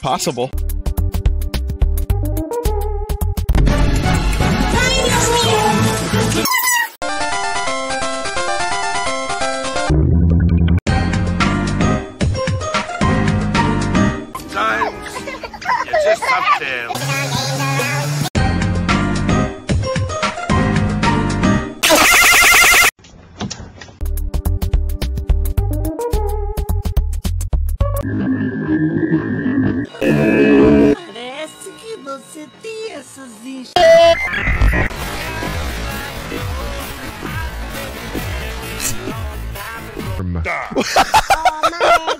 Possible. Sometimes you tia ti oh,